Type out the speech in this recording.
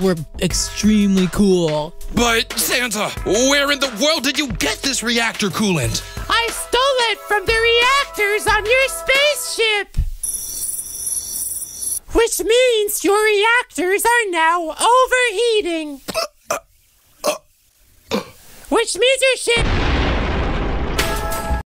We're extremely cool. But, Santa, where in the world did you get this reactor coolant? I stole it from the reactors on your spaceship! Which means your reactors are now overheating! Uh, uh, uh, Which means your ship